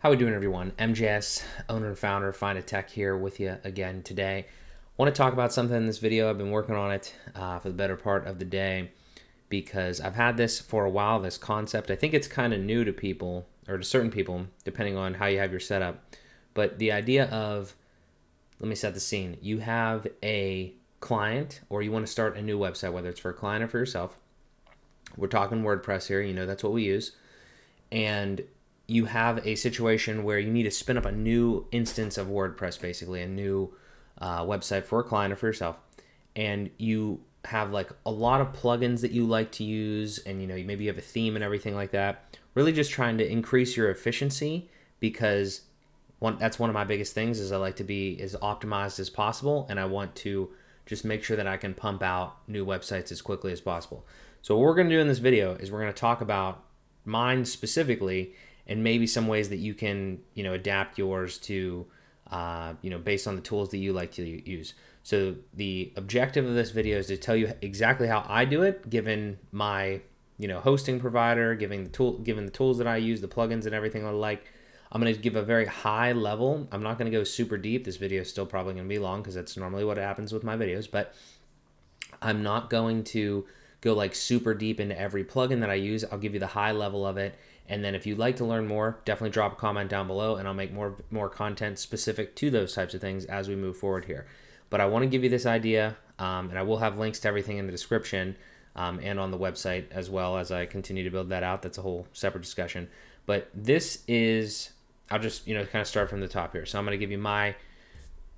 How we doing, everyone? MJS owner and founder of Find a Tech here with you again today. Want to talk about something in this video. I've been working on it uh, for the better part of the day because I've had this for a while. This concept, I think it's kind of new to people or to certain people, depending on how you have your setup. But the idea of, let me set the scene. You have a client, or you want to start a new website, whether it's for a client or for yourself. We're talking WordPress here. You know that's what we use, and you have a situation where you need to spin up a new instance of WordPress, basically a new uh, website for a client or for yourself, and you have like a lot of plugins that you like to use, and you know maybe you have a theme and everything like that. Really, just trying to increase your efficiency because one that's one of my biggest things is I like to be as optimized as possible, and I want to just make sure that I can pump out new websites as quickly as possible. So what we're going to do in this video is we're going to talk about mine specifically and maybe some ways that you can you know adapt yours to uh, you know based on the tools that you like to use. So the objective of this video is to tell you exactly how i do it given my you know hosting provider giving the tool given the tools that i use the plugins and everything i like i'm going to give a very high level. I'm not going to go super deep. This video is still probably going to be long because that's normally what happens with my videos but i'm not going to go like super deep into every plugin that i use i'll give you the high level of it and then if you'd like to learn more, definitely drop a comment down below and I'll make more more content specific to those types of things as we move forward here. But I want to give you this idea, um, and I will have links to everything in the description um, and on the website as well as I continue to build that out. That's a whole separate discussion. But this is, I'll just you know kind of start from the top here. So I'm going to give you my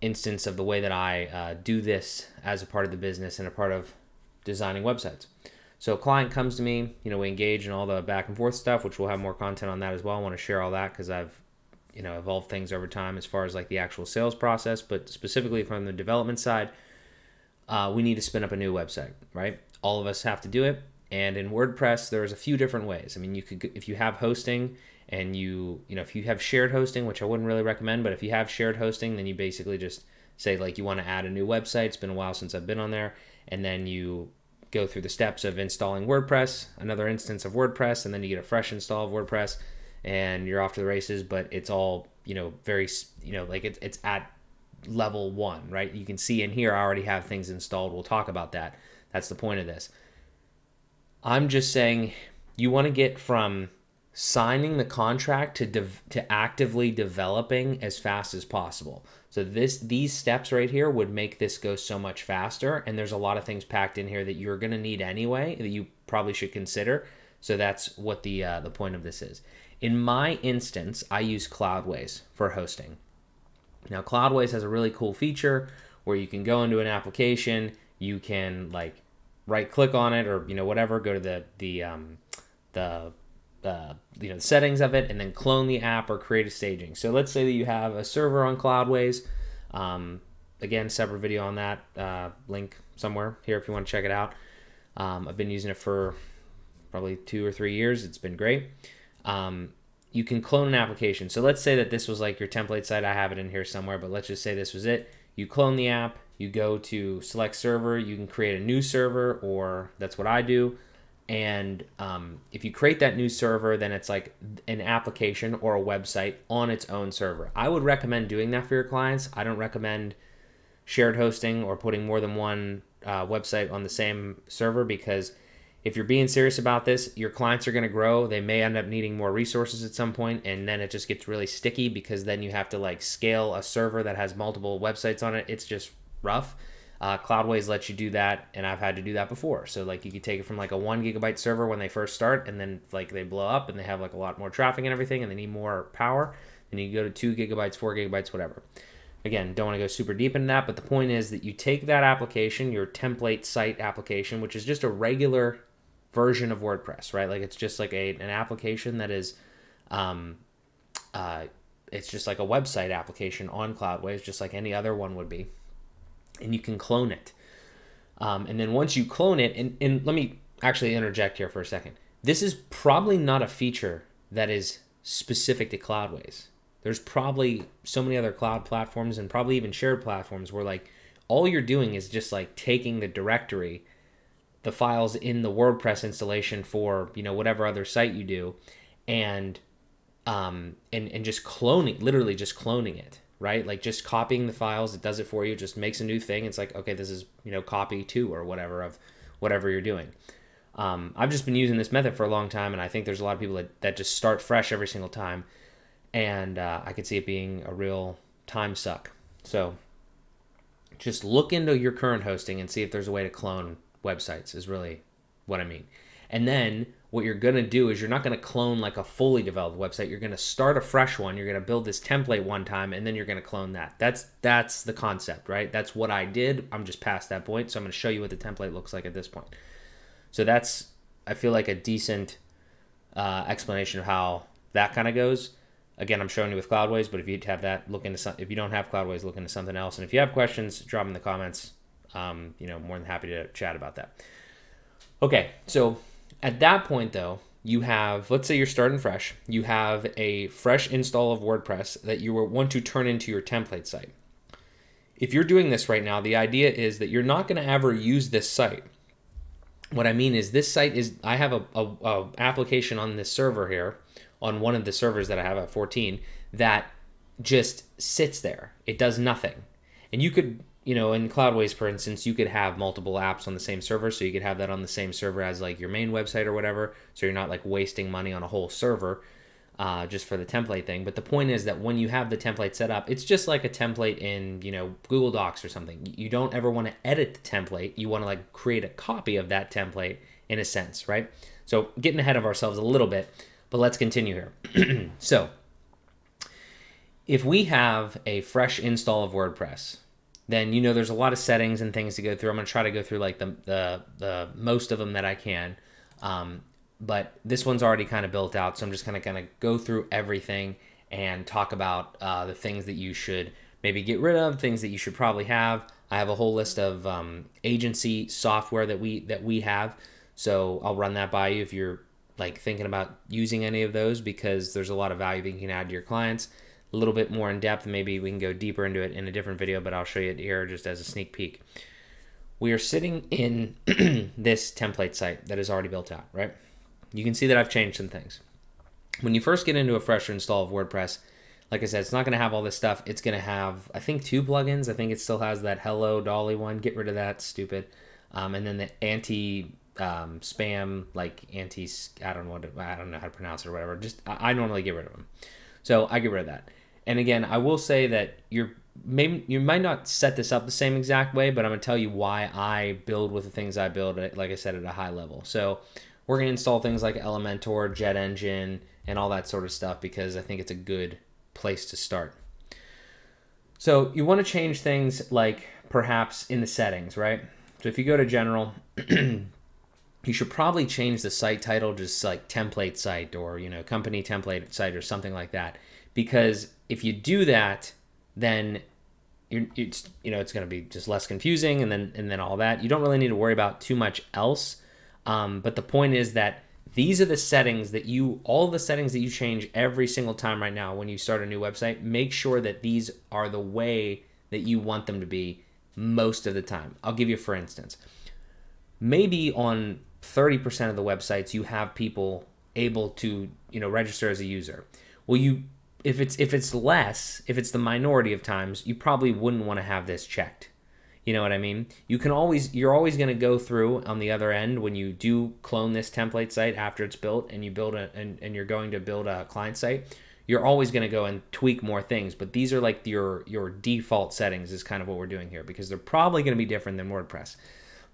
instance of the way that I uh, do this as a part of the business and a part of designing websites. So a client comes to me, you know, we engage in all the back and forth stuff, which we'll have more content on that as well. I want to share all that because I've, you know, evolved things over time as far as like the actual sales process, but specifically from the development side, uh, we need to spin up a new website, right? All of us have to do it. And in WordPress, there's a few different ways. I mean, you could, if you have hosting and you, you know, if you have shared hosting, which I wouldn't really recommend, but if you have shared hosting, then you basically just say like you want to add a new website. It's been a while since I've been on there. And then you go through the steps of installing WordPress, another instance of WordPress, and then you get a fresh install of WordPress, and you're off to the races. But it's all you know, very you know, like it's it's at level one, right? You can see in here I already have things installed. We'll talk about that. That's the point of this. I'm just saying you want to get from signing the contract to to actively developing as fast as possible. So this these steps right here would make this go so much faster and there's a lot of things packed in here that you're going to need anyway that you probably should consider. So that's what the uh, the point of this is. In my instance, I use Cloudways for hosting. Now Cloudways has a really cool feature where you can go into an application, you can like right click on it or you know whatever, go to the the um, the uh, you know the settings of it and then clone the app or create a staging. So let's say that you have a server on Cloudways. Um, again, separate video on that. Uh, link somewhere here if you want to check it out. Um, I've been using it for probably two or three years. It's been great. Um, you can clone an application. So let's say that this was like your template site. I have it in here somewhere, but let's just say this was it. You clone the app. You go to select server. You can create a new server, or that's what I do and um, if you create that new server, then it's like an application or a website on its own server. I would recommend doing that for your clients. I don't recommend shared hosting or putting more than one uh, website on the same server because if you're being serious about this, your clients are going to grow. They may end up needing more resources at some point, and then it just gets really sticky because then you have to like scale a server that has multiple websites on it. It's just rough. Uh, Cloudways lets you do that, and I've had to do that before. So like you could take it from like a one gigabyte server when they first start, and then like they blow up and they have like a lot more traffic and everything, and they need more power. Then you go to two gigabytes, four gigabytes, whatever. Again, don't want to go super deep into that, but the point is that you take that application, your template site application, which is just a regular version of WordPress, right? Like it's just like a an application that is, um, uh, it's just like a website application on Cloudways, just like any other one would be and you can clone it. Um, and then once you clone it, and, and let me actually interject here for a second. This is probably not a feature that is specific to Cloudways. There's probably so many other cloud platforms and probably even shared platforms where like all you're doing is just like taking the directory, the files in the WordPress installation for, you know, whatever other site you do and um, and and just cloning, literally just cloning it, right? Like just copying the files, it does it for you. Just makes a new thing. It's like okay, this is you know copy two or whatever of whatever you're doing. Um, I've just been using this method for a long time, and I think there's a lot of people that, that just start fresh every single time, and uh, I could see it being a real time suck. So just look into your current hosting and see if there's a way to clone websites is really what I mean. And then what you're going to do is you're not going to clone like a fully developed website. You're going to start a fresh one. You're going to build this template one time and then you're going to clone that. That's that's the concept, right? That's what I did. I'm just past that point, so I'm going to show you what the template looks like at this point. So that's I feel like a decent uh, explanation of how that kind of goes. Again, I'm showing you with Cloudways, but if you have that, look into some, if you don't have Cloudways, look into something else. And if you have questions, drop them in the comments. Um, you know, more than happy to chat about that. Okay, so at that point, though, you have, let's say you're starting fresh, you have a fresh install of WordPress that you want to turn into your template site. If you're doing this right now, the idea is that you're not going to ever use this site. What I mean is, this site is, I have a, a, a application on this server here, on one of the servers that I have at 14, that just sits there. It does nothing. And you could you know, in Cloudways, for instance, you could have multiple apps on the same server. So you could have that on the same server as like your main website or whatever. So you're not like wasting money on a whole server uh, just for the template thing. But the point is that when you have the template set up, it's just like a template in, you know, Google Docs or something. You don't ever want to edit the template. You want to like create a copy of that template in a sense, right? So getting ahead of ourselves a little bit, but let's continue here. so if we have a fresh install of WordPress, then you know there's a lot of settings and things to go through. I'm gonna try to go through like the the, the most of them that I can. Um, but this one's already kind of built out, so I'm just kind of gonna kind of go through everything and talk about uh, the things that you should maybe get rid of, things that you should probably have. I have a whole list of um, agency software that we that we have, so I'll run that by you if you're like thinking about using any of those because there's a lot of value that you can add to your clients a little bit more in depth. Maybe we can go deeper into it in a different video, but I'll show you it here just as a sneak peek. We are sitting in this template site that is already built out, right? You can see that I've changed some things. When you first get into a fresher install of WordPress, like I said, it's not going to have all this stuff. It's going to have, I think, two plugins. I think it still has that Hello Dolly one. Get rid of that, stupid. Um, and then the anti um, spam, like anti, I don't know what, I don't know how to pronounce it or whatever. Just I, I normally get rid of them, so I get rid of that. And again, I will say that you're maybe you might not set this up the same exact way, but I'm gonna tell you why I build with the things I build. Like I said, at a high level. So we're gonna install things like Elementor, JetEngine, and all that sort of stuff because I think it's a good place to start. So you want to change things like perhaps in the settings, right? So if you go to general, you should probably change the site title just like template site or you know company template site or something like that because if you do that, then you're, it's you know it's going to be just less confusing, and then and then all that. You don't really need to worry about too much else. Um, but the point is that these are the settings that you all the settings that you change every single time right now when you start a new website. Make sure that these are the way that you want them to be most of the time. I'll give you for instance. Maybe on 30% of the websites you have people able to, you know, register as a user. Well, you if it's if it's less, if it's the minority of times, you probably wouldn't want to have this checked. You know what I mean? You can always you're always going to go through on the other end when you do clone this template site after it's built and you build a and, and you're going to build a client site. You're always going to go and tweak more things, but these are like your your default settings is kind of what we're doing here because they're probably going to be different than WordPress.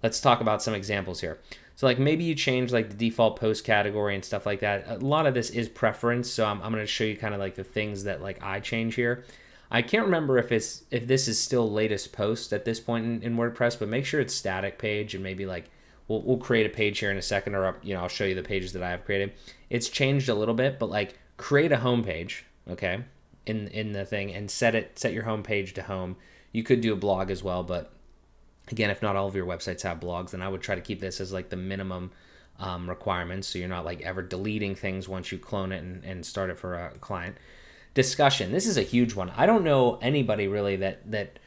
Let's talk about some examples here. So like maybe you change like the default post category and stuff like that. A lot of this is preference. So I'm, I'm going to show you kind of like the things that like I change here. I can't remember if it's if this is still latest post at this point in, in WordPress, but make sure it's static page and maybe like we'll, we'll create a page here in a second or up, you know I'll show you the pages that I have created. It's changed a little bit, but like create a home page, okay, in in the thing and set it set your home page to home. You could do a blog as well, but Again, if not all of your websites have blogs, then I would try to keep this as like the minimum um, requirements so you're not like ever deleting things once you clone it and, and start it for a client. Discussion. This is a huge one. I don't know anybody really that that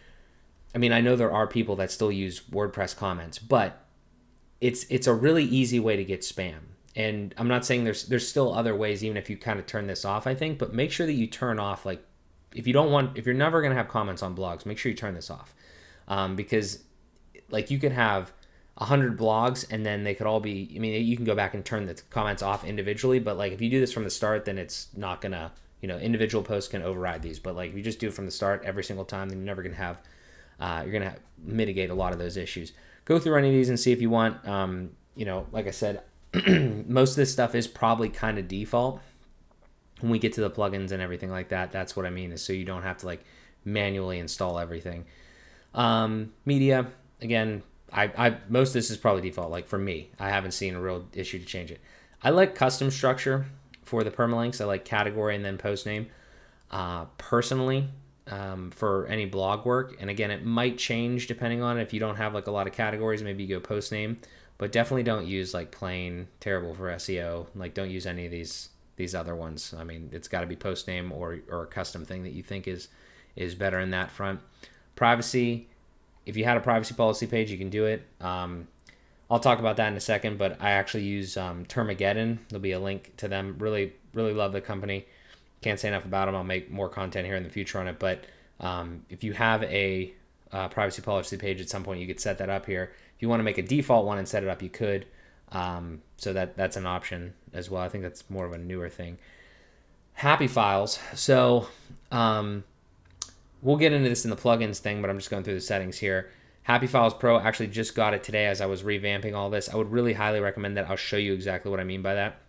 I mean, I know there are people that still use WordPress comments, but it's it's a really easy way to get spam. and I'm not saying there's there's still other ways, even if you kind of turn this off. I think, but make sure that you turn off like if you don't want if you're never gonna have comments on blogs, make sure you turn this off um, because like you could have 100 blogs and then they could all be i mean you can go back and turn the comments off individually but like if you do this from the start then it's not gonna you know individual posts can override these. But like if you just do it from the start every single time then you're never gonna have uh, you're gonna mitigate a lot of those issues. Go through any of these and see if you want um, you know like i said most of this stuff is probably kind of default. When we get to the plugins and everything like that that's what i mean is so you don't have to like manually install everything. Um, media again I, I most of this is probably default. Like for me, I haven't seen a real issue to change it. I like custom structure for the permalinks. I like category and then post name. Uh, personally, um, for any blog work, and again, it might change depending on if you don't have like a lot of categories. Maybe you go post name, but definitely don't use like plain terrible for SEO. Like don't use any of these these other ones. I mean, it's got to be post name or or a custom thing that you think is is better in that front. Privacy if you had a privacy policy page, you can do it. Um, I'll talk about that in a second, but I actually use um, Termageddon. There'll be a link to them. Really, really love the company. Can't say enough about them. I'll make more content here in the future on it. But um, if you have a uh, privacy policy page at some point, you could set that up here. If you want to make a default one and set it up, you could. Um, so that that's an option as well. I think that's more of a newer thing. HappyFiles. So um, we'll get into this in the plugins thing, but I'm just going through the settings here. HappyFiles Pro actually just got it today as I was revamping all this. I would really highly recommend that. I'll show you exactly what I mean by that.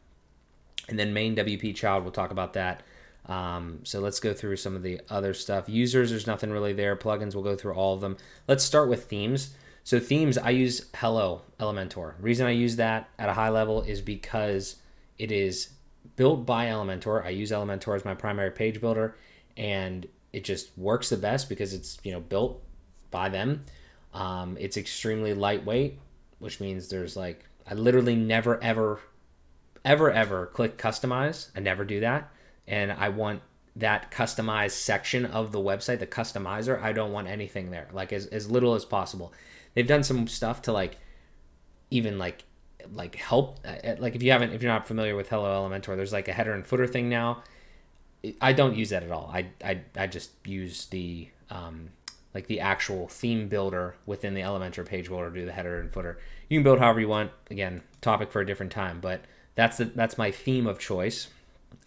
And then MainWP child, we'll talk about that. Um, so let's go through some of the other stuff. Users, there's nothing really there. Plugins, we'll go through all of them. Let's start with themes. So themes, I use Hello Elementor. reason I use that at a high level is because it is built by Elementor. I use Elementor as my primary page builder, and it just works the best because it's you know built by them. Um, it's extremely lightweight, which means there's like I literally never ever ever ever click customize. I never do that, and I want that customized section of the website, the customizer. I don't want anything there, like as as little as possible. They've done some stuff to like even like like help uh, like if you haven't if you're not familiar with Hello Elementor, there's like a header and footer thing now I don't use that at all. I, I, I just use the um, like the actual theme builder within the Elementor page builder to do the header and footer. You can build however you want. Again, topic for a different time, but that's the, that's my theme of choice,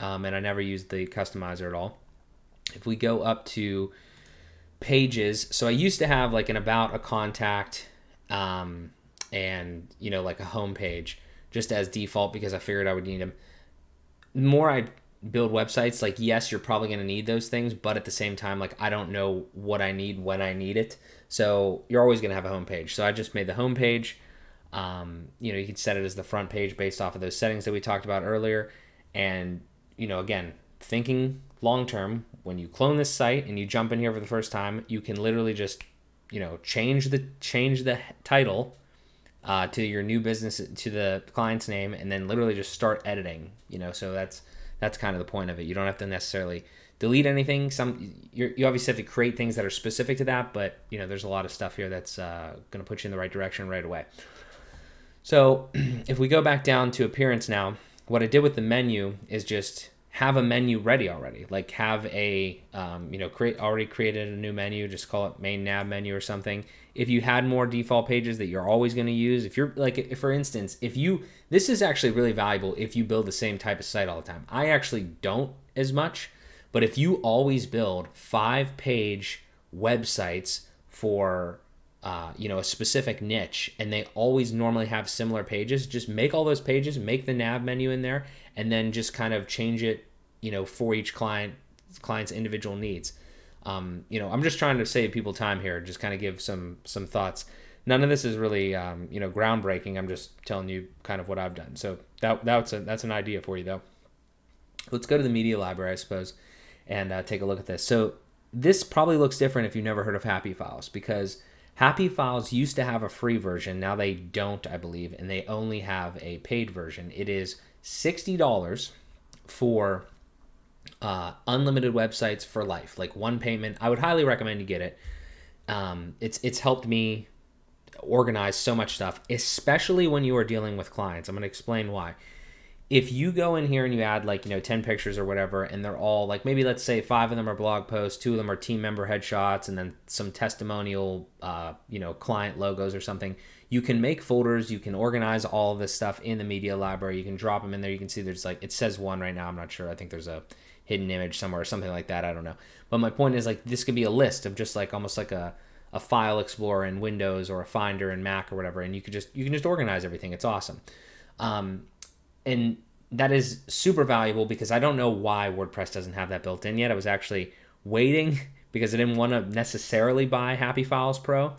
um, and I never use the customizer at all. If we go up to pages, so I used to have like an about, a contact, um, and you know like a home page just as default because I figured I would need them. The more I build websites like yes you're probably going to need those things but at the same time like i don't know what i need when i need it. So you're always going to have a homepage. So i just made the homepage. Um, you know you can set it as the front page based off of those settings that we talked about earlier. And you know again thinking long term when you clone this site and you jump in here for the first time you can literally just you know change the change the title uh, to your new business to the client's name and then literally just start editing you know? So that's that's kind of the point of it. You don't have to necessarily delete anything. Some you obviously have to create things that are specific to that, but you know there's a lot of stuff here that's uh, going to put you in the right direction right away. So if we go back down to appearance now, what I did with the menu is just have a menu ready already. Like have a um, you know create already created a new menu. Just call it main nav menu or something. If you had more default pages that you're always going to use, if you're like if, for instance, if you this is actually really valuable if you build the same type of site all the time. I actually don't as much, but if you always build five page websites for uh, you know a specific niche and they always normally have similar pages just make all those pages make the nav menu in there and then just kind of change it, you know, for each client client's individual needs. Um, you know, I'm just trying to save people time here, just kind of give some some thoughts. None of this is really, um, you know, groundbreaking. I'm just telling you kind of what I've done. So that that's a that's an idea for you though. Let's go to the media library, I suppose, and uh, take a look at this. So this probably looks different if you've never heard of HappyFiles because HappyFiles used to have a free version. Now they don't, I believe, and they only have a paid version. It is $60 for uh, unlimited websites for life, like one payment. I would highly recommend you get it. Um, it's it's helped me organize so much stuff, especially when you are dealing with clients. I'm going to explain why. If you go in here and you add like you know 10 pictures or whatever and they're all like maybe let's say five of them are blog posts two of them are team member headshots and then some testimonial uh, you know client logos or something you can make folders you can organize all of this stuff in the media library you can drop them in there you can see there's like it says one right now i'm not sure i think there's a hidden image somewhere or something like that i don't know. But my point is like this could be a list of just like almost like a a file explorer in windows or a finder in mac or whatever and you could just you can just organize everything it's awesome. Um, and that is super valuable because I don't know why WordPress doesn't have that built in yet. I was actually waiting because I didn't want to necessarily buy HappyFiles Pro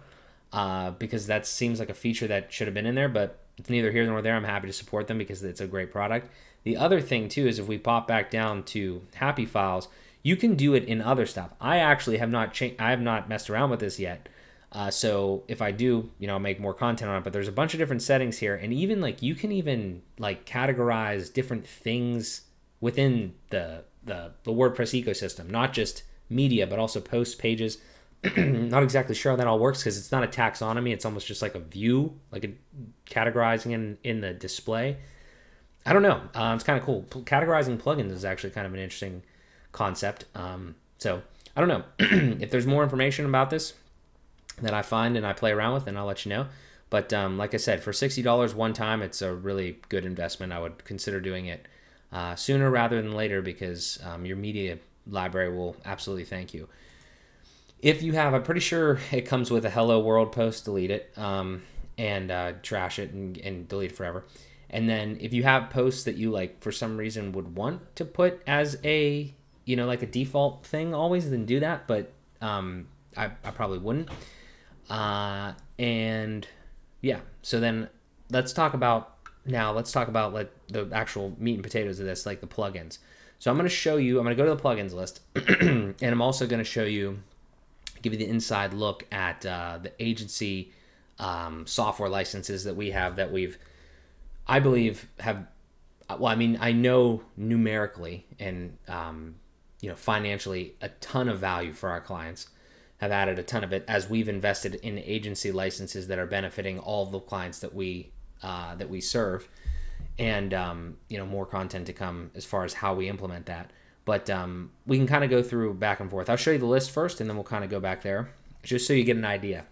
uh, because that seems like a feature that should have been in there, but it's neither here nor there. I'm happy to support them because it's a great product. The other thing too is if we pop back down to HappyFiles, you can do it in other stuff. I actually have not changed. I have not messed around with this yet, uh, so if I do, you know, make more content on it. But there's a bunch of different settings here, and even like you can even like categorize different things within the the, the WordPress ecosystem, not just media, but also post pages. not exactly sure how that all works because it's not a taxonomy. It's almost just like a view, like a categorizing in in the display. I don't know. Uh, it's kind of cool. Categorizing plugins is actually kind of an interesting concept. Um, so I don't know if there's more information about this that I find and I play around with, and I'll let you know. But um, like I said, for $60 one time, it's a really good investment. I would consider doing it uh, sooner rather than later because um, your media library will absolutely thank you. If you have, I'm pretty sure it comes with a hello world post, delete it um, and uh, trash it and, and delete it forever. And then if you have posts that you like for some reason would want to put as a, you know, like a default thing always, then do that. But um, I, I probably wouldn't. Uh, and yeah, so then let's talk about now. Let's talk about like the actual meat and potatoes of this, like the plugins. So I'm going to show you. I'm going to go to the plugins list, and I'm also going to show you, give you the inside look at uh, the agency um, software licenses that we have that we've, I believe, have. Well, I mean, I know numerically and um, you know financially a ton of value for our clients have added a ton of it as we've invested in agency licenses that are benefiting all the clients that we uh, that we serve, and um, you know more content to come as far as how we implement that. But um, we can kind of go through back and forth. I'll show you the list first, and then we'll kind of go back there just so you get an idea.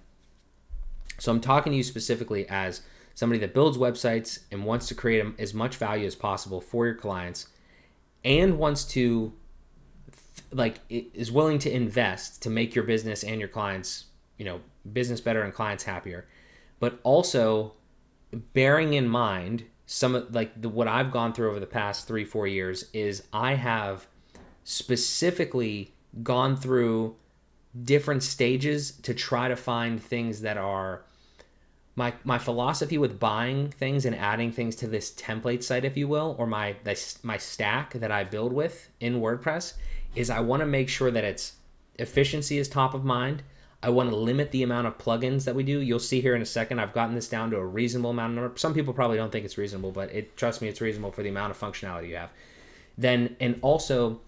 So I'm talking to you specifically as somebody that builds websites and wants to create as much value as possible for your clients and wants to like is willing to invest to make your business and your clients, you know, business better and clients happier, but also bearing in mind some of like the, what I've gone through over the past three four years is I have specifically gone through different stages to try to find things that are my my philosophy with buying things and adding things to this template site if you will or my my stack that I build with in WordPress is I want to make sure that it's efficiency is top of mind. I want to limit the amount of plugins that we do. You'll see here in a second, I've gotten this down to a reasonable amount. Of, number. some people probably don't think it's reasonable, but it trust me, it's reasonable for the amount of functionality you have. Then and also,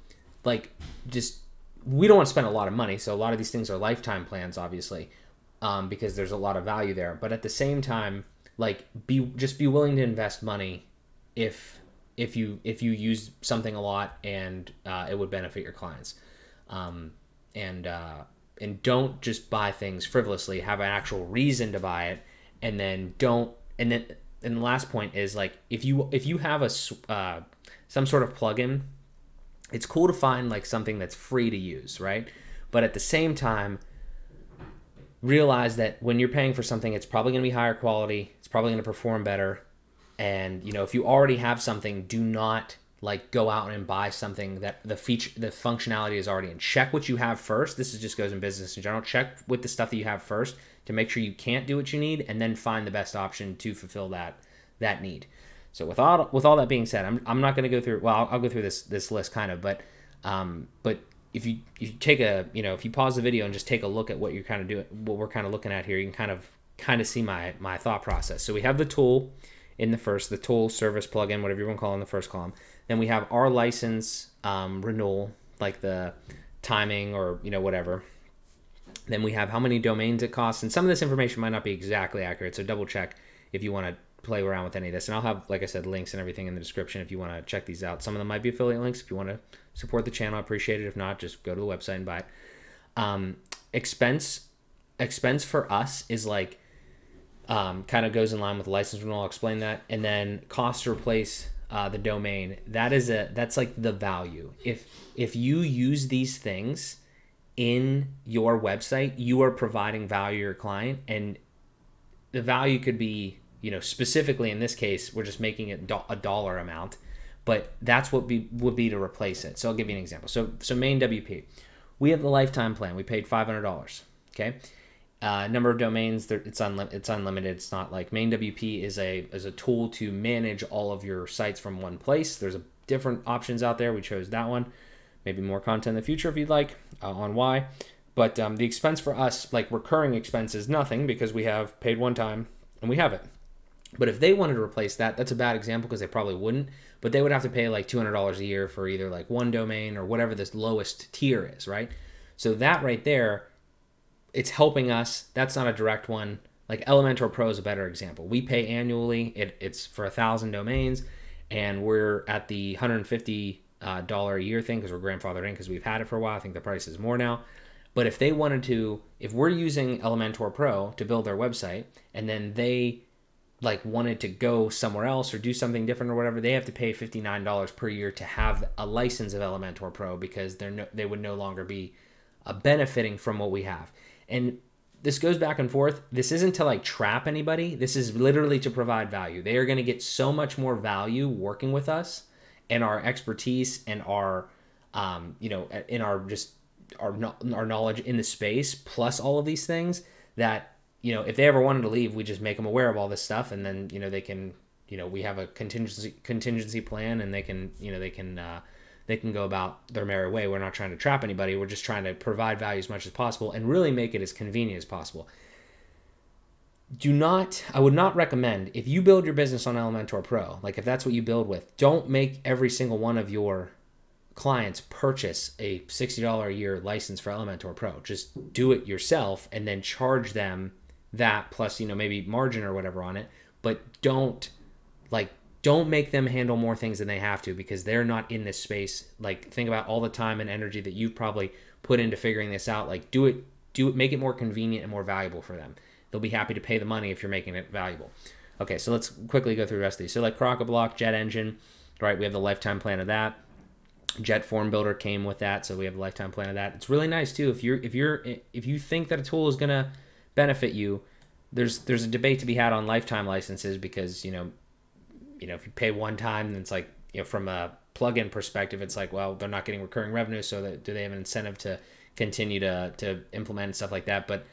like, just we don't want to spend a lot of money, so a lot of these things are lifetime plans, obviously, um, because there's a lot of value there. But at the same time, like, be just be willing to invest money if if you if you use something a lot and uh, it would benefit your clients. Um, and uh, and don't just buy things frivolously have an actual reason to buy it and then don't and then and the last point is like if you if you have a uh, some sort of plugin it's cool to find like something that's free to use right? But at the same time realize that when you're paying for something it's probably going to be higher quality it's probably going to perform better and you know, if you already have something, do not like go out and buy something that the feature the functionality is already in. Check what you have first. This is just goes in business in general. Check with the stuff that you have first to make sure you can't do what you need and then find the best option to fulfill that that need. So with all with all that being said, I'm, I'm not going to go through. Well, I'll, I'll, go through this this list kind of, but um, but if you you take a you know if you pause the video and just take a look at what you're kind of doing, what we're kind of looking at here, you can kind of kind of see my my thought process. So we have the tool in the first, the tool service plugin, whatever you want to call it in the first column. Then we have our license um, renewal, like the timing or you know whatever. Then we have how many domains it costs, and some of this information might not be exactly accurate, so double check if you want to play around with any of this. And I'll have, like I said, links and everything in the description if you want to check these out. Some of them might be affiliate links. If you want to support the channel, I appreciate it. If not, just go to the website and buy it. Um, expense expense for us is like um, kind of goes in line with the license renewal. I'll explain that. And then cost to replace uh, the domain. That is a that's like the value. If if you use these things in your website, you are providing value to your client, and the value could be you know specifically in this case we're just making it do- a dollar amount, but that's what be would be to replace it. So I'll give you an example. So so MainWP, we have the lifetime plan. We paid five hundred dollars. Okay uh, number of domains, it's, unli- it's unlimited. It's not like MainWP is a is a tool to manage all of your sites from one place. There's a different options out there. We chose that one. Maybe more content in the future if you'd like uh, on why. But um, the expense for us, like recurring expense, is nothing because we have paid one time and we have it. But if they wanted to replace that, that's a bad example because they probably wouldn't. But they would have to pay like $200 a year for either like one domain or whatever this lowest tier is, right? So that right there it's helping us. That's not a direct one. Like Elementor Pro is a better example. We pay annually. It, it's for a thousand domains, and we're at the 150 dollar a year thing because we're grandfathered in because we've had it for a while. I think the price is more now. But if they wanted to, if we're using Elementor Pro to build their website, and then they like wanted to go somewhere else or do something different or whatever, they have to pay fifty nine dollars per year to have a license of Elementor Pro because they're no, they would no longer be uh, benefiting from what we have. And this goes back and forth. This isn't to like trap anybody. This is literally to provide value. They are going to get so much more value working with us and our expertise and our, um, you know, in our just our our knowledge in the space plus all of these things that you know if they ever wanted to leave, we just make them aware of all this stuff and then you know they can you know we have a contingency contingency plan and they can you know they can uh, they can go about their merry way. We're not trying to trap anybody. We're just trying to provide value as much as possible and really make it as convenient as possible. Do not, I would not recommend if you build your business on Elementor Pro, like if that's what you build with, don't make every single one of your clients purchase a $60 a year license for Elementor Pro. Just do it yourself and then charge them that plus, you know, maybe margin or whatever on it, but don't like don't make them handle more things than they have to because they're not in this space. Like think about all the time and energy that you've probably put into figuring this out. Like do it, do it, make it more convenient and more valuable for them. They'll be happy to pay the money if you're making it valuable. Okay, so let's quickly go through the rest of these. So like Crocoblock, JetEngine, right? We have the lifetime plan of that. JetFormBuilder came with that, so we have a lifetime plan of that. It's really nice too. If you're if you're if you think that a tool is gonna benefit you, there's there's a debate to be had on lifetime licenses because you know you know, if you pay one time, then it's like, you know, from a plugin perspective, it's like, well, they're not getting recurring revenue, so that, do they have an incentive to continue to to implement and stuff like that? But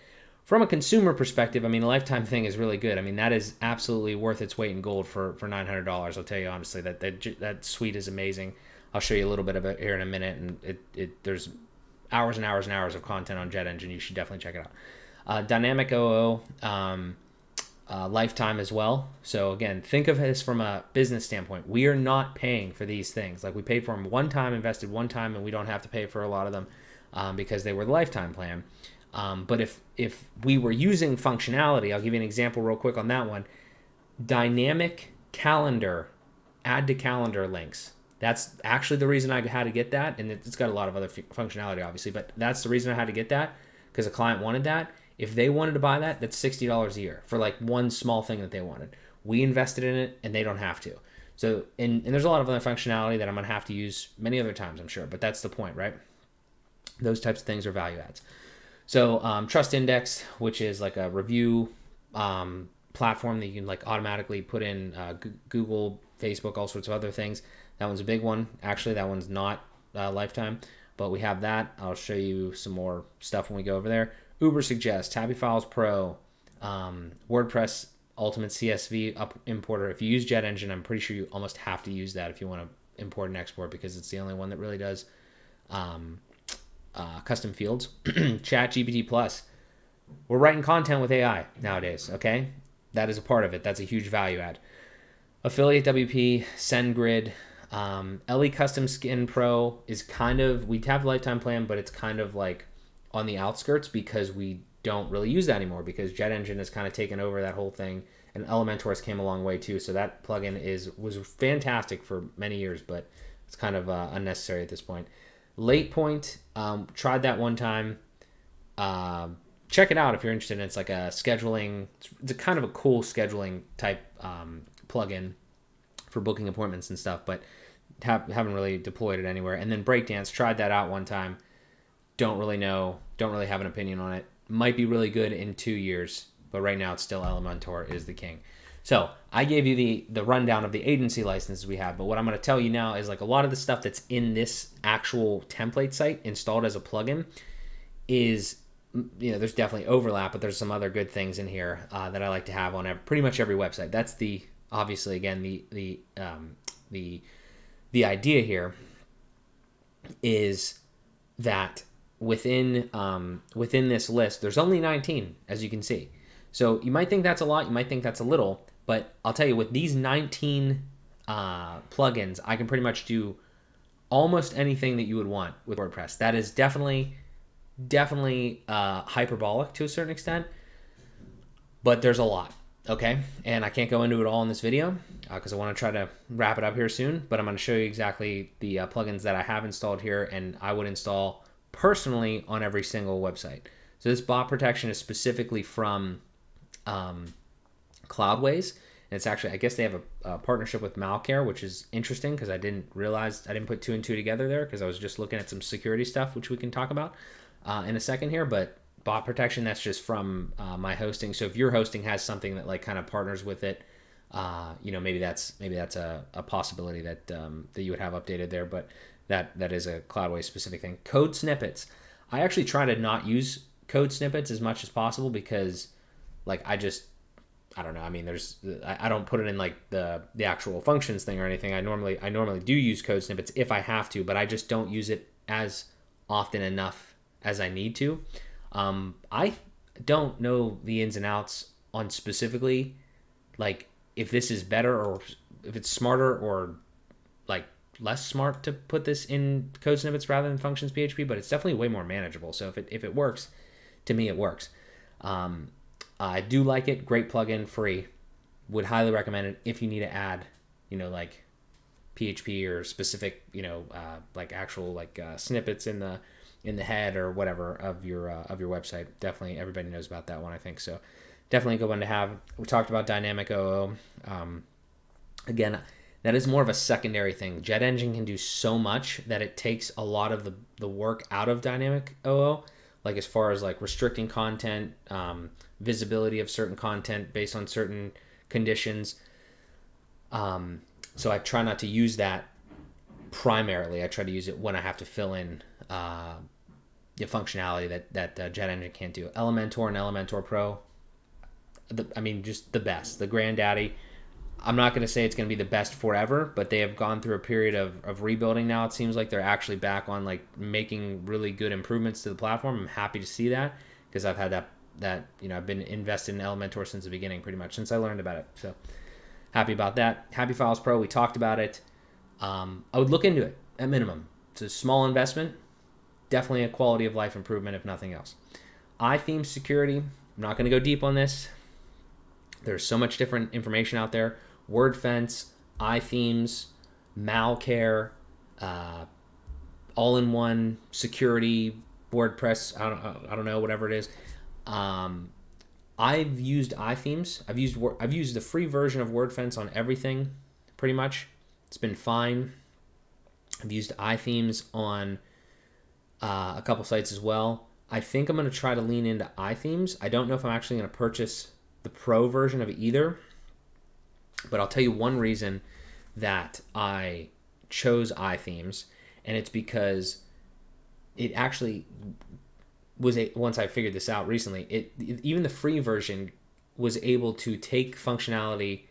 from a consumer perspective, I mean, the lifetime thing is really good. I mean, that is absolutely worth its weight in gold for for nine hundred dollars. I'll tell you honestly that that that suite is amazing. I'll show you a little bit of it here in a minute, and it, it there's hours and hours and hours of content on JetEngine. You should definitely check it out. Uh, Dynamic OO. Um, uh, lifetime as well. So again, think of this from a business standpoint. We are not paying for these things. Like we paid for them one time, invested one time, and we don't have to pay for a lot of them um, because they were the lifetime plan. Um, but if if we were using functionality, I'll give you an example real quick on that one. Dynamic calendar, add to calendar links. That's actually the reason I had to get that, and it's got a lot of other functionality, obviously. But that's the reason I had to get that because a client wanted that if they wanted to buy that, that's sixty dollars a year for like one small thing that they wanted. We invested in it, and they don't have to. So, and, and there's a lot of other functionality that I'm gonna have to use many other times, I'm sure. But that's the point, right? Those types of things are value adds. So, um, Trustindex, which is like a review um, platform that you can like automatically put in uh, G- Google, Facebook, all sorts of other things. That one's a big one. Actually, that one's not uh, lifetime, but we have that. I'll show you some more stuff when we go over there. Ubersuggest, HappyFiles Pro, um, WordPress Ultimate CSV up importer. If you use JetEngine, I'm pretty sure you almost have to use that if you want to import and export because it's the only one that really does um, uh, custom fields. ChatGPT Plus. We're writing content with AI nowadays. Okay, that is a part of it. That's a huge value add. AffiliateWP, SendGrid, um, Ele Custom Skin Pro is kind of we have lifetime plan, but it's kind of like on the outskirts because we don't really use that anymore because JetEngine has kind of taken over that whole thing and Elementor's came a long way too. So that plugin is was fantastic for many years, but it's kind of uh, unnecessary at this point. LatePoint, um, tried that one time. Uh, check it out if you're interested. It's like a scheduling. It's a kind of a cool scheduling type um, plugin for booking appointments and stuff, but have, haven't really deployed it anywhere. And then Breakdance, tried that out one time. Don't really know. Don't really have an opinion on it. Might be really good in two years, but right now it's still Elementor is the king. So I gave you the the rundown of the agency licenses we have, but what I'm going to tell you now is like a lot of the stuff that's in this actual template site installed as a plugin is you know there's definitely overlap, but there's some other good things in here uh, that I like to have on every, pretty much every website. That's the obviously again the the um, the the idea here is that within um, within this list there's only 19 as you can see. So you might think that's a lot, you might think that's a little, but I'll tell you, with these 19 uh, plugins, I can pretty much do almost anything that you would want with WordPress. That is definitely, definitely uh, hyperbolic to a certain extent, but there's a lot. Okay, and I can't go into it all in this video because uh, I want to try to wrap it up here soon. But I'm going to show you exactly the uh, plugins that I have installed here, and I would install personally on every single website. So this bot protection is specifically from um, Cloudways. And it's actually, I guess they have a, a partnership with Malcare, which is interesting because I didn't realize, I didn't put two and two together there because I was just looking at some security stuff, which we can talk about uh, in a second here. But bot protection, that's just from uh, my hosting. So if your hosting has something that like kind of partners with it, uh, you know, maybe that's maybe that's a, a possibility that um, that you would have updated there. But that that is a Cloudways specific thing. Code snippets. I actually try to not use code snippets as much as possible because like I just I don't know. I mean, there's I, I don't put it in like the the actual functions thing or anything. I normally I normally do use code snippets if I have to, but I just don't use it as often enough as I need to. Um, I don't know the ins and outs on specifically like if this is better or if it's smarter or like less smart to put this in code snippets rather than functions PHP, but it's definitely way more manageable. So if it if it works, to me it works. Um, I do like it. Great plugin, free. Would highly recommend it if you need to add, you know, like PHP or specific, you know, uh, like actual like uh, snippets in the in the head or whatever of your uh, of your website. Definitely, everybody knows about that one. I think so. Definitely a good one to have. We talked about dynamic OO. Um, again, that is more of a secondary thing. JetEngine can do so much that it takes a lot of the the work out of dynamic OO. Like as far as like restricting content, um, visibility of certain content based on certain conditions. Um, so I try not to use that primarily. I try to use it when I have to fill in uh, the functionality that that uh, JetEngine can't do. Elementor and Elementor Pro, the, I mean, just the best, the granddaddy. I'm not going to say it's going to be the best forever, but they have gone through a period of, of rebuilding now. It seems like they're actually back on like making really good improvements to the platform. I'm happy to see that because I've had that that you know I've been invested in Elementor since the beginning, pretty much since I learned about it. So happy about that. HappyFiles Pro, we talked about it. Um, I would look into it at minimum. It's a small investment, definitely a quality of life improvement if nothing else. iTheme security. I'm not going to go deep on this. There's so much different information out there. WordFence, iThemes, Malcare, uh, all-in-one security, WordPress. I don't, I don't know, whatever it is. Um, I've used iThemes. I've used I've used the free version of WordFence on everything, pretty much. It's been fine. I've used iThemes on uh, a couple sites as well. I think I'm going to try to lean into iThemes. I don't know if I'm actually going to purchase the pro version of either, but I'll tell you one reason that I chose iThemes, and it's because it actually was a, once I figured this out recently, it even the free version was able to take functionality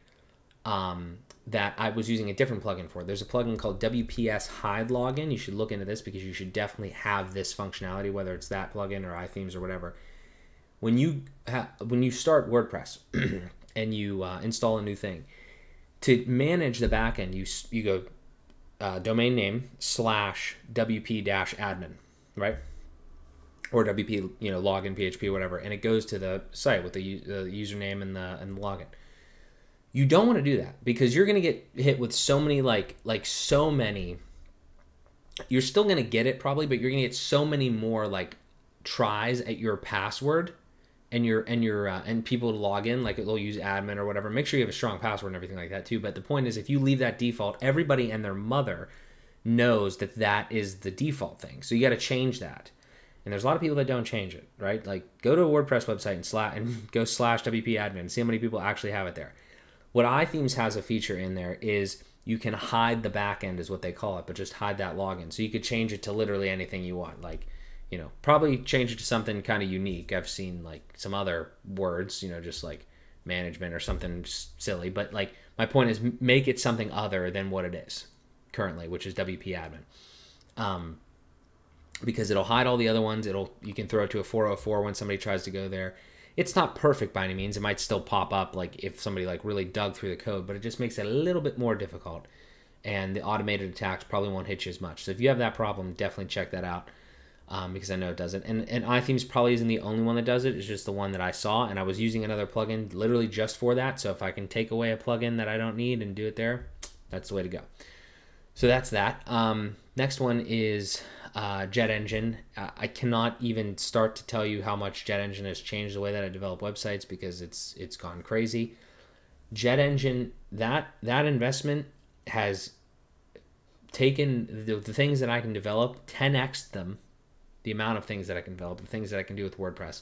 um, that I was using a different plugin for. There's a plugin called WPS Hide Login. You should look into this because you should definitely have this functionality, whether it's that plugin or iThemes or whatever. When you ha- when you start WordPress and you uh, install a new thing, to manage the backend, you you go uh, domain name slash WP dash admin, right? or WP, you know, login PHP, whatever, and it goes to the site with the, the username and the and the login. You don't want to do that because you're going to get hit with so many like like so many you're still going to get it probably, but you're going to get so many more like tries at your password and your and your uh, and people log in like they'll use admin or whatever make sure you have a strong password and everything like that too. But the point is if you leave that default everybody and their mother knows that that is the default thing. So you got to change that. And there's a lot of people that don't change it right? Like go to a wordpress website and slash and go slash wp admin see how many people actually have it there. What iThemes has a feature in there is you can hide the backend is what they call it but just hide that login. So you could change it to literally anything you want. Like you know, probably change it to something kind of unique. I've seen like some other words, you know, just like management or something silly. But like my point is, make it something other than what it is currently, which is WP admin. Um, because it'll hide all the other ones. It'll you can throw it to a 404 when somebody tries to go there. It's not perfect by any means. It might still pop up like if somebody like really dug through the code, but it just makes it a little bit more difficult. And the automated attacks probably won't hit you as much. So if you have that problem, definitely check that out um, because I know it doesn't. And and iThemes probably isn't the only one that does it. It's just the one that I saw, and I was using another plugin literally just for that. So if I can take away a plugin that I don't need and do it there, that's the way to go. So that's that. Um, next one is uh, JetEngine. Uh, I cannot even start to tell you how much JetEngine has changed the way that I develop websites because it's it's gone crazy. JetEngine that that investment has taken the, the things that I can develop 10x them the amount of things that I can develop, the things that I can do with WordPress.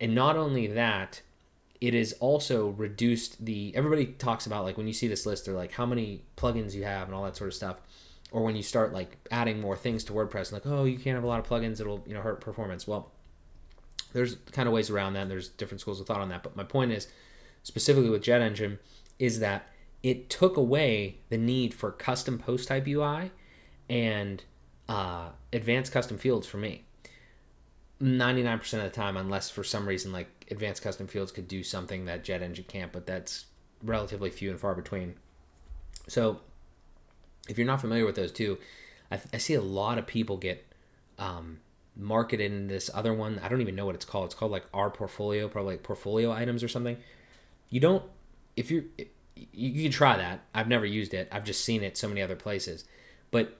And not only that, it is also reduced the everybody talks about like when you see this list, they're like how many plugins you have and all that sort of stuff. Or when you start like adding more things to WordPress, like, oh, you can't have a lot of plugins, it'll, you know, hurt performance. Well, there's kind of ways around that, there's different schools of thought on that. But my point is, specifically with JetEngine, is that it took away the need for custom post type UI and uh, advanced custom fields for me. 99% of the time, unless for some reason like advanced custom fields could do something that JetEngine can't, but that's relatively few and far between. So if you're not familiar with those two, I, I see a lot of people get um, marketed in this other one. I don't even know what it's called. It's called like our portfolio, probably like portfolio items or something. You don't, if you're, you, you can try that. I've never used it. I've just seen it so many other places. But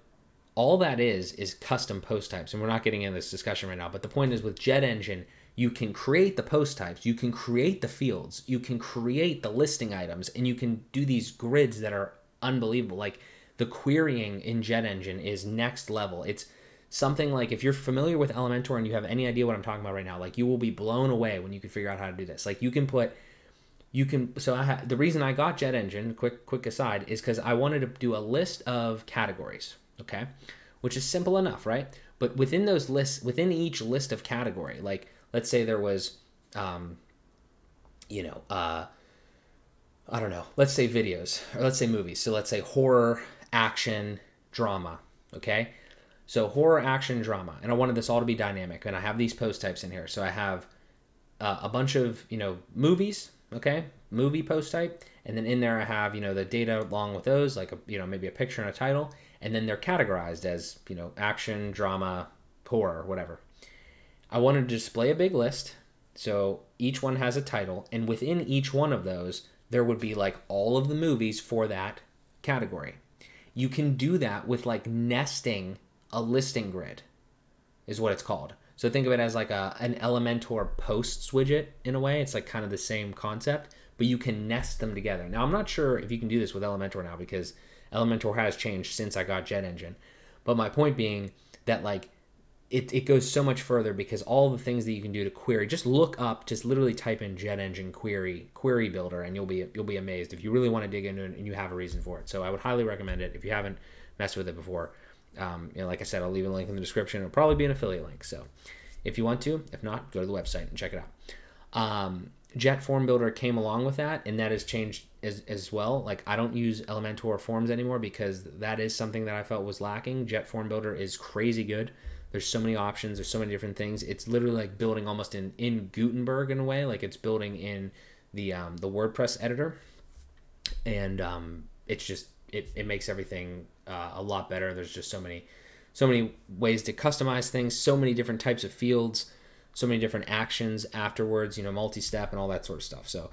all that is is custom post types. And we're not getting into this discussion right now but the point is with JetEngine you can create the post types you can create the fields you can create the listing items and you can do these grids that are unbelievable. Like the querying in JetEngine is next level. It's something like if you're familiar with elementor and you have any idea what i'm talking about right now like you will be blown away when you can figure out how to do this. Like you can put you can so i ha, the reason i got JetEngine quick quick aside is because i wanted to do a list of categories okay? Which is simple enough, right? But within those lists, within each list of category, like let's say there was, um, you know, uh, I don't know, let's say videos or let's say movies. So let's say horror, action, drama, okay? So horror, action, drama, and I wanted this all to be dynamic, and I have these post types in here. So I have uh, a bunch of you know movies, okay, movie post type, and then in there I have you know the data along with those, like a, you know maybe a picture and a title, and then they're categorized as you know action, drama, horror, whatever. I wanted to display a big list, so each one has a title, and within each one of those, there would be like all of the movies for that category. You can do that with like nesting a listing grid, is what it's called. So think of it as like a an Elementor posts widget in a way. It's like kind of the same concept, but you can nest them together. Now I'm not sure if you can do this with Elementor now because Elementor has changed since I got JetEngine. But my point being that like it, it goes so much further because all the things that you can do to query just look up just literally type in JetEngine query query builder and you'll be you'll be amazed if you really want to dig into it and you have a reason for it. So i would highly recommend it if you haven't messed with it before. Um, you know, like i said i'll leave a link in the description. It'll probably be an affiliate link. So if you want to if not go to the website and check it out. Um, JetFormBuilder came along with that and that has changed as, as well. Like I don't use Elementor forms anymore because that is something that I felt was lacking. JetFormBuilder is crazy good. There's so many options. There's so many different things. It's literally like building almost in in Gutenberg in a way. Like it's building in the um, the WordPress editor, and um, it's just it, it makes everything uh, a lot better. There's just so many so many ways to customize things. So many different types of fields. So many different actions afterwards. You know, multi-step and all that sort of stuff. So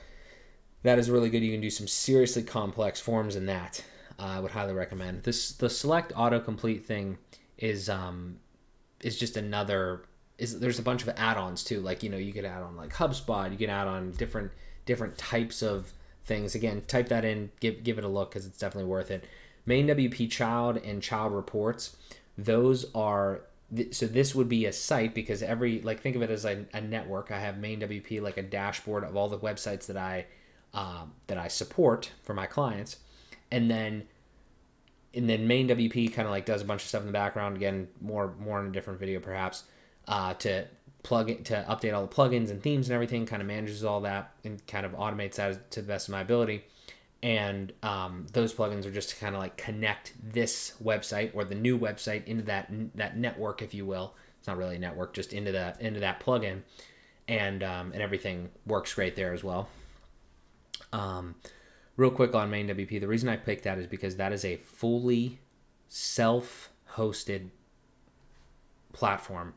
that is really good. You can do some seriously complex forms in that. Uh, I would highly recommend this. The select autocomplete thing is um, is just another. Is there's a bunch of add-ons too. Like you know you could add on like HubSpot. You can add on different different types of things. Again, type that in. Give give it a look because it's definitely worth it. MainWP Child and Child Reports. Those are so this would be a site because every like think of it as a, a network i have MainWP like a dashboard of all the websites that i um, that i support for my clients and then and then MainWP kind of like does a bunch of stuff in the background again more more in a different video perhaps uh, to plug it to update all the plugins and themes and everything kind of manages all that and kind of automates that to the best of my ability and um, those plugins are just to kind of like connect this website or the new website into that that network, if you will. It's not really a network, just into that into that plugin, and um, and everything works great there as well. Um, real quick on MainWP, the reason I picked that is because that is a fully self-hosted platform.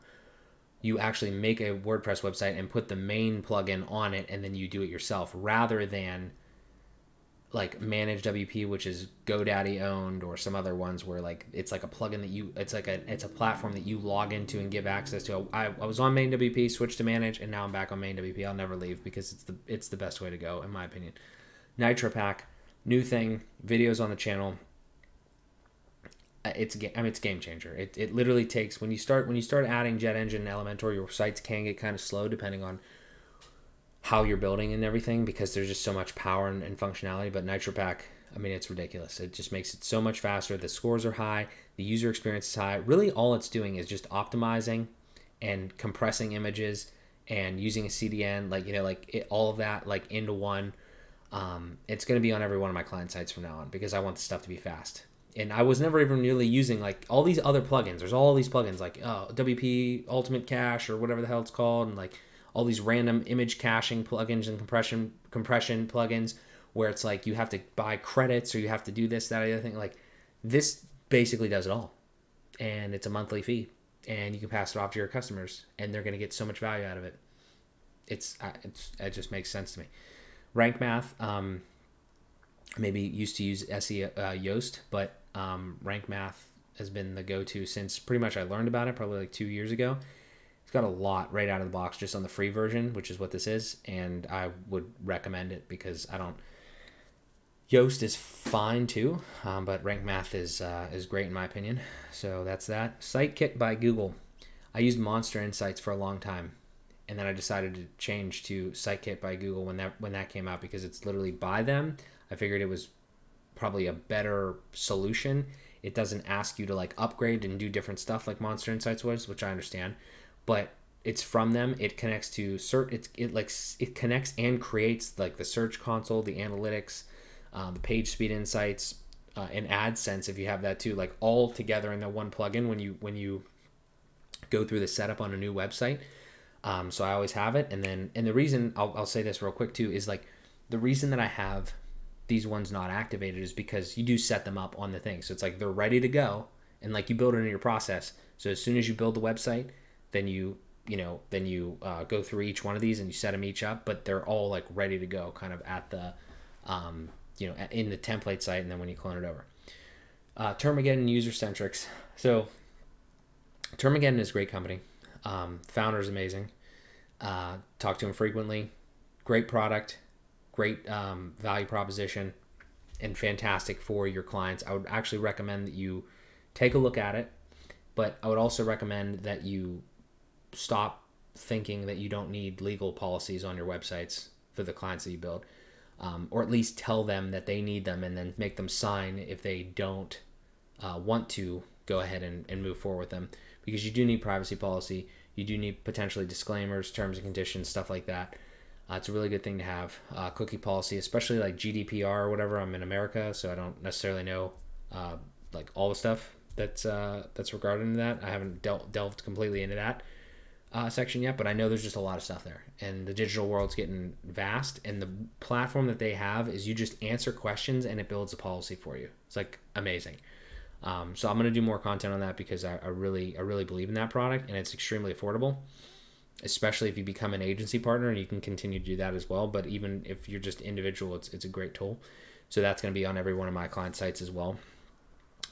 You actually make a WordPress website and put the main plugin on it, and then you do it yourself, rather than like ManageWP, which is GoDaddy owned, or some other ones where like it's like a plugin that you it's like a it's a platform that you log into and give access to. I, I was on MainWP, switched to manage, and now I'm back on MainWP. I'll never leave because it's the it's the best way to go in my opinion. NitroPack, new thing, videos on the channel. It's I mean it's game changer. It, it literally takes when you start when you start adding JetEngine and Elementor, your sites can get kind of slow depending on how you're building and everything because there's just so much power and, and functionality. But NitroPack, I mean, it's ridiculous. It just makes it so much faster. The scores are high, the user experience is high. Really, all it's doing is just optimizing and compressing images and using a CDN, like you know, like it, all of that, like into one. Um, it's going to be on every one of my client sites from now on because I want the stuff to be fast. And I was never even really using like all these other plugins. There's all these plugins like oh, WP Ultimate Cache or whatever the hell it's called, and like all these random image caching plugins and compression compression plugins where it's like you have to buy credits or you have to do this that other thing. Like this basically does it all. And it's a monthly fee. And you can pass it off to your customers and they're going to get so much value out of it. It's, it's it just makes sense to me. Rank Math um, maybe used to use SE uh, Yoast but um, Rank Math has been the go-to since pretty much I learned about it probably like two years ago got a lot right out of the box just on the free version, which is what this is, and I would recommend it because I don't. Yoast is fine too, um, but Rank Math is uh, is great in my opinion. So that's that. Site Kit by Google. I used MonsterInsights for a long time, and then I decided to change to Site Kit by Google when that when that came out because it's literally by them. I figured it was probably a better solution. It doesn't ask you to like upgrade and do different stuff like MonsterInsights was, which I understand but it's from them. It connects to search. It's it like it connects and creates like the search console, the analytics, um, the page speed insights, uh, and AdSense if you have that too, like all together in the one plugin when you when you go through the setup on a new website. Um, so I always have it, and then and the reason I'll, I'll say this real quick too is like the reason that I have these ones not activated is because you do set them up on the thing. So it's like they're ready to go, and like you build it in your process. So as soon as you build the website, then you you know then you uh, go through each one of these and you set them each up but they're all like ready to go kind of at the um, you know in the template site and then when you clone it over. Uh, Termageddon user centrics. So Termageddon is a great company. Um, founder is amazing. Uh, talk to him frequently. Great product. Great um, value proposition and fantastic for your clients. I would actually recommend that you take a look at it but i would also recommend that you stop thinking that you don't need legal policies on your websites for the clients that you build, um, or at least tell them that they need them and then make them sign if they don't uh, want to go ahead and, and move forward with them because you do need privacy policy. You do need potentially disclaimers, terms and conditions, stuff like that. Uh, it's a really good thing to have. Uh, cookie policy, especially like GDPR or whatever. I'm in America, so I don't necessarily know uh, like all the stuff that's uh, that's regarding that. I haven't dealt, delved completely into that uh, section yet, but I know there's just a lot of stuff there. And the digital world's getting vast, and the platform that they have is you just answer questions and it builds a policy for you. It's like amazing. Um, so I'm gonna do more content on that because I, I, really I really believe in that product and it's extremely affordable. especially if you become an agency partner and you can continue to do that as well. But even if you're just individual, it's, it's a great tool. So that's going to be on every one of my client sites as well.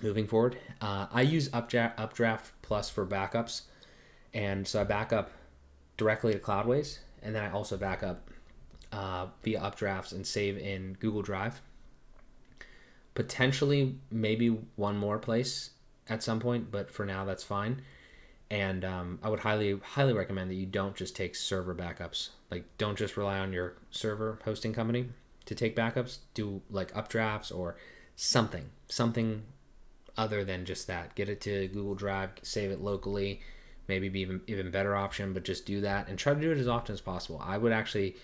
Moving forward, uh, I use Updraft, Updraft Plus for backups. And so I back up directly to Cloudways. And then I also back up uh, via Updrafts and save in Google Drive. Potentially, maybe one more place at some point, but for now, that's fine and um, I would highly highly recommend that you don't just take server backups. Like, don't just rely on your server hosting company to take backups. Do like updrafts or something, something other than just that. Get it to Google Drive, save it locally. Maybe be even even better option, but just do that and try to do it as often as possible. I would actually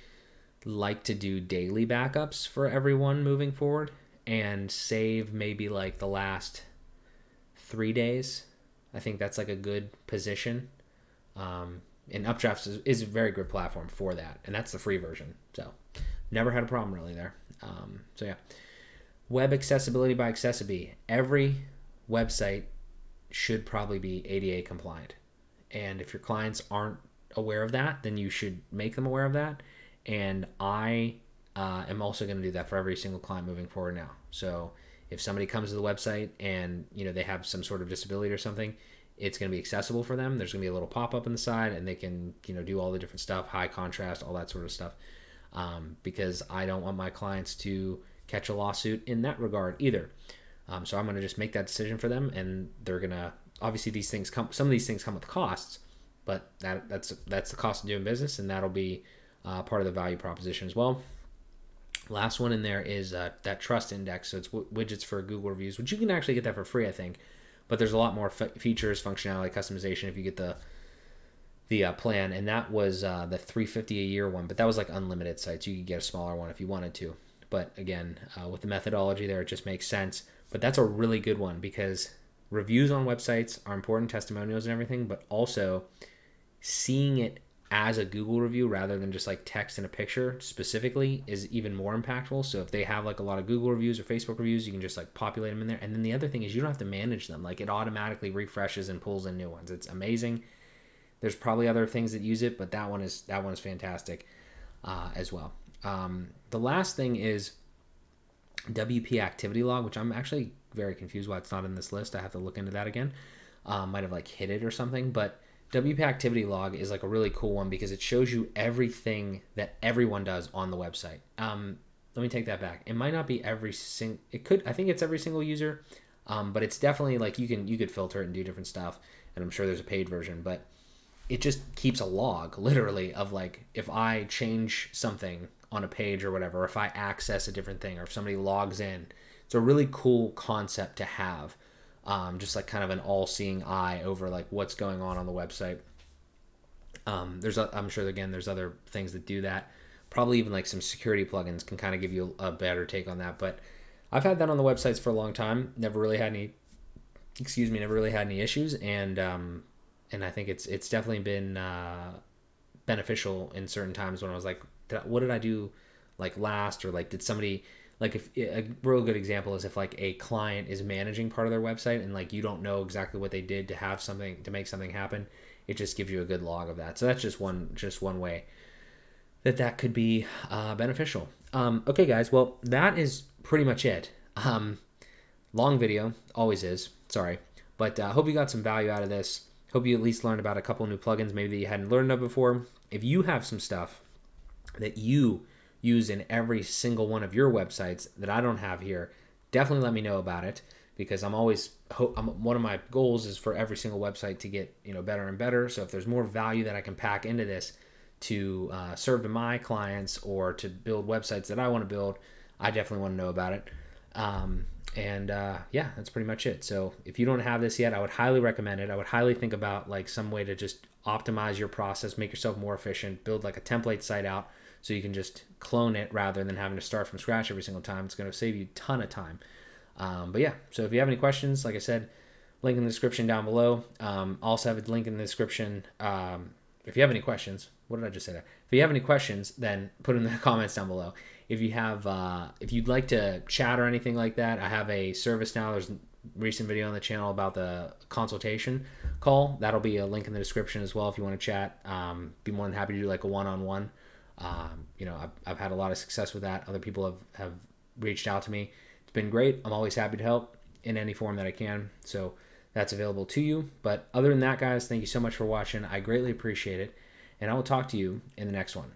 like to do daily backups for everyone moving forward and save maybe like the last three days I think that's like a good position. Um, and Updrafts is, is, a very good platform for that, and that's the free version. So never had a problem really there. Um, so yeah, web accessibility by accessiBe. Every website should probably be ADA compliant, and if your clients aren't aware of that, then you should make them aware of that. And I uh, am also going to do that for every single client moving forward now. So if somebody comes to the website and you know they have some sort of disability or something it's going to be accessible for them there's going to be a little pop-up on the side and they can you know do all the different stuff high contrast all that sort of stuff um, because i don't want my clients to catch a lawsuit in that regard either um, so i'm going to just make that decision for them and they're going to obviously these things come some of these things come with costs but that that's that's the cost of doing business and that'll be uh, part of the value proposition as well Last one in there is uh, that Trustindex. So it's widgets for Google reviews, which you can actually get that for free, I think. But there's a lot more features, functionality, customization if you get the the uh, plan. And that was uh, the 350 a year one, but that was like unlimited sites. You could get a smaller one if you wanted to. But again, uh, with the methodology there, it just makes sense. But that's a really good one because reviews on websites are important, testimonials and everything, but also seeing it as a Google review rather than just like text in a picture specifically is even more impactful. So if they have like a lot of Google reviews or Facebook reviews, you can just like populate them in there. And then the other thing is you don't have to manage them. Like it automatically refreshes and pulls in new ones. It's amazing. There's probably other things that use it, but that one is that one is fantastic uh, as well. Um, the last thing is WP Activity Log, which I'm actually very confused why it's not in this list. I have to look into that again. Um, might have like hit it or something, but WP Activity Log is like a really cool one because it shows you everything that everyone does on the website. Um, let me take that back. It might not be every single. It could. I think it's every single user, um, but it's definitely like you can you could filter it and do different stuff. And I'm sure there's a paid version, but it just keeps a log literally of like if I change something on a page or whatever, or if I access a different thing, or if somebody logs in. It's a really cool concept to have um, just like kind of an all-seeing eye over like what's going on on the website. Um, there's a, I'm sure again there's other things that do that. Probably even like some security plugins can kind of give you a better take on that. But I've had that on the websites for a long time. Never really had any, excuse me, never really had any issues, and um, and I think it's it's definitely been uh, beneficial in certain times when I was like, what did I do like last, or like did somebody like if a real good example is if like a client is managing part of their website and like you don't know exactly what they did to have something to make something happen it just gives you a good log of that. So that's just one just one way that that could be uh, beneficial. Um, okay guys well that is pretty much it. Um, long video always is sorry. But i uh, hope you got some value out of this. Hope you at least learned about a couple new plugins maybe that you hadn't learned of before. If you have some stuff that you use in every single one of your websites that I don't have here, definitely let me know about it because I'm always I'm, one of my goals is for every single website to get you know better and better. So if there's more value that I can pack into this to uh, serve to my clients or to build websites that I want to build, I definitely want to know about it. Um, and uh, yeah, that's pretty much it. So if you don't have this yet, I would highly recommend it. I would highly think about like some way to just optimize your process, make yourself more efficient, build like a template site out so you can just clone it rather than having to start from scratch every single time. It's going to save you a ton of time. Um, but yeah, so if you have any questions, like I said, link in the description down below. Um, also have a link in the description. Um, if you have any questions, what did I just say there? If you have any questions, then put in the comments down below. If you have, uh, if you'd like to chat or anything like that, I have a service now. There's a recent video on the channel about the consultation call. That'll be a link in the description as well if you want to chat. Um, be more than happy to do like a one-on-one. Um, you know, I've, I've had a lot of success with that. Other people have, have reached out to me. It's been great. I'm always happy to help in any form that I can. So that's available to you. But other than that, guys, thank you so much for watching. I greatly appreciate it. And I will talk to you in the next one.